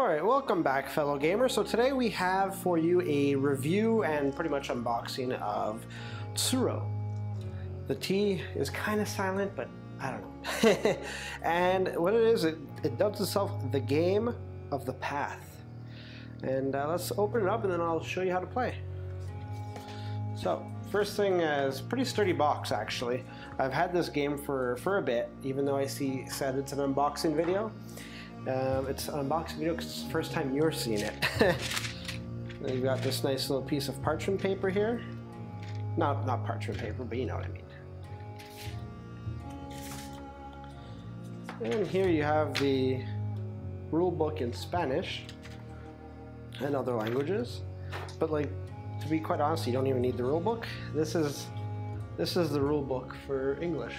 Alright, welcome back fellow gamers. So today we have for you a review and pretty much unboxing of Tsuro. The T is kind of silent, but I don't know. and what it is, it, it dubs itself the game of the path. And uh, let's open it up and then I'll show you how to play. So, first thing is pretty sturdy box actually. I've had this game for, for a bit, even though I see said it's an unboxing video. Um, it's an unboxing video because it's the first time you're seeing it. you've got this nice little piece of parchment paper here. Not, not parchment paper, but you know what I mean. And here you have the rule book in Spanish and other languages. But like, to be quite honest, you don't even need the rule book. This is, this is the rule book for English.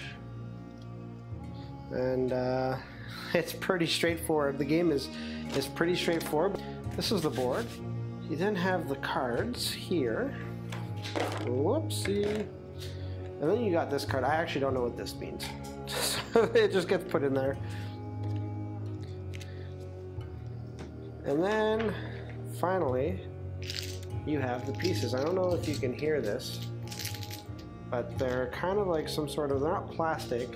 And uh, it's pretty straightforward. The game is, is pretty straightforward. This is the board. You then have the cards here. Whoopsie. And then you got this card. I actually don't know what this means. so it just gets put in there. And then finally, you have the pieces. I don't know if you can hear this, but they're kind of like some sort of, they're not plastic,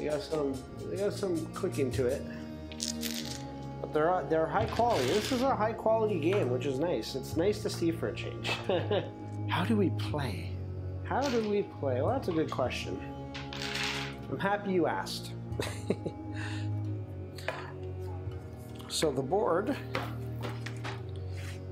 they got some they got some clicking to it. But they're they're high quality. This is a high quality game, which is nice. It's nice to see for a change. How do we play? How do we play? Well, that's a good question. I'm happy you asked. so the board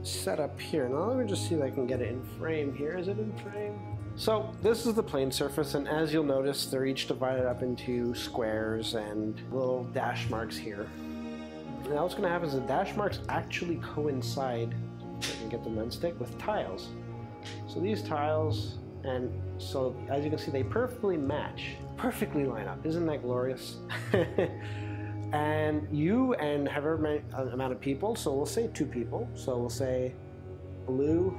set up here. Now let me just see if I can get it in frame here. Is it in frame? So this is the plane surface and as you'll notice they're each divided up into squares and little dash marks here. Now what's going to happen is the dash marks actually coincide, if I can get the nunstick, with tiles. So these tiles and so as you can see they perfectly match, perfectly line up. Isn't that glorious? and you and however many uh, amount of people, so we'll say two people, so we'll say blue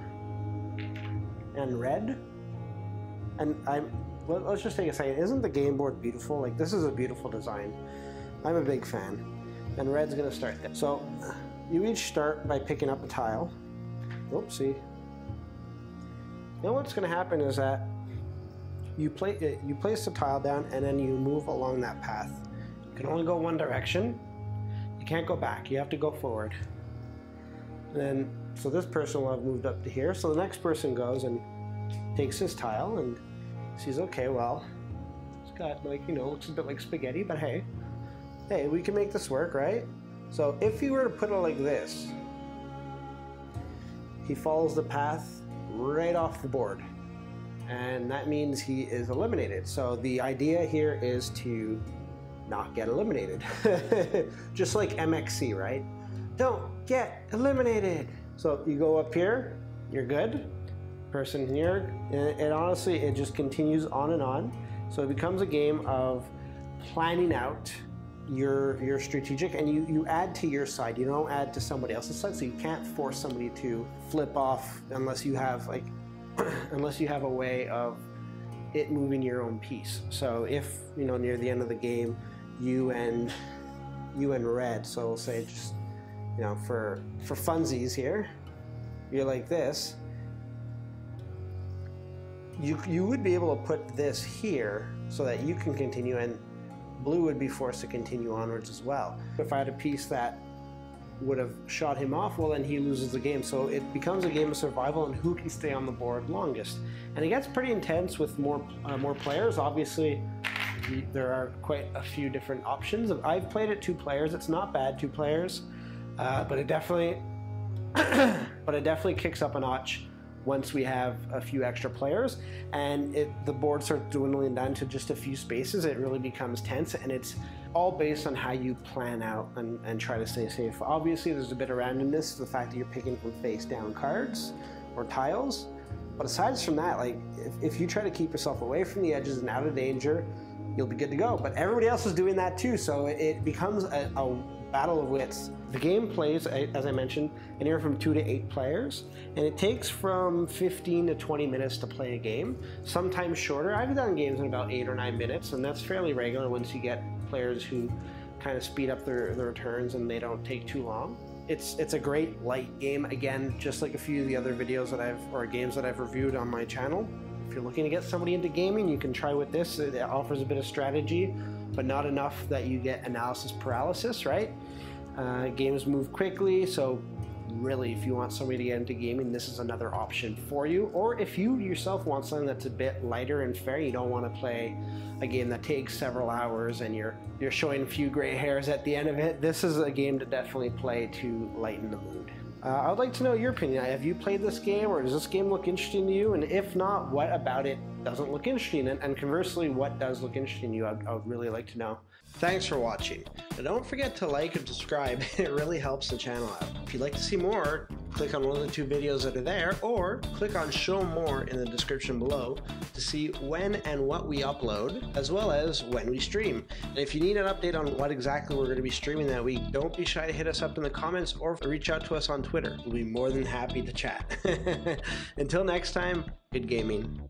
and red and I'm, let, us just take a second. Isn't the game board beautiful? Like this is a beautiful design. I'm a big fan. And red's gonna start there. So you each start by picking up a tile. Oopsie. Now what's gonna happen is that you, play, uh, you place the tile down and then you move along that path. You can only go one direction. You can't go back, you have to go forward. And then, so this person will have moved up to here. So the next person goes and takes his tile and sees, okay, well, it's got like, you know, looks a bit like spaghetti, but hey, hey, we can make this work, right? So if you were to put it like this, he follows the path right off the board. And that means he is eliminated. So the idea here is to not get eliminated. Just like MXC, right? Don't get eliminated. So you go up here, you're good person here. And, and honestly, it just continues on and on. So it becomes a game of planning out your your strategic and you, you add to your side. You don't add to somebody else's side. So you can't force somebody to flip off unless you have like unless you have a way of it moving your own piece. So if, you know, near the end of the game, you and you and red, so we'll say just you know, for for funsies here, you're like this, you, you would be able to put this here so that you can continue and blue would be forced to continue onwards as well. If I had a piece that would have shot him off, well then he loses the game. So it becomes a game of survival and who can stay on the board longest. And it gets pretty intense with more uh, more players. Obviously, there are quite a few different options. I've played it two players. It's not bad, two players, uh, but it definitely, but it definitely kicks up a notch once we have a few extra players and it, the board starts dwindling down to just a few spaces, it really becomes tense and it's all based on how you plan out and, and try to stay safe. Obviously, there's a bit of randomness, the fact that you're picking from face down cards or tiles. But aside from that, like if, if you try to keep yourself away from the edges and out of danger, you'll be good to go. But everybody else is doing that too, so it becomes a, a battle of wits. The game plays, as I mentioned, anywhere from two to eight players, and it takes from 15 to 20 minutes to play a game, sometimes shorter. I've done games in about eight or nine minutes, and that's fairly regular once you get players who kind of speed up their, their returns and they don't take too long. It's it's a great light game. Again, just like a few of the other videos that I've or games that I've reviewed on my channel. If you're looking to get somebody into gaming, you can try with this. It offers a bit of strategy, but not enough that you get analysis paralysis, right? Uh, games move quickly, so really, if you want somebody to get into gaming, this is another option for you. Or if you yourself want something that's a bit lighter and fair, you don't want to play a game that takes several hours and you're you're showing a few gray hairs at the end of it, this is a game to definitely play to lighten the mood. Uh, I'd like to know your opinion. Have you played this game, or does this game look interesting to you? And if not, what about it doesn't look interesting? And, and conversely, what does look interesting to you? I'd, I would really like to know. Thanks for watching. Now don't forget to like and subscribe. It really helps the channel out. If you'd like to see more, click on one of the two videos that are there, or click on show more in the description below to see when and what we upload, as well as when we stream. And if you need an update on what exactly we're going to be streaming that week, don't be shy to hit us up in the comments or reach out to us on Twitter. We'll be more than happy to chat. Until next time, good gaming.